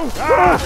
Ah!